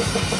you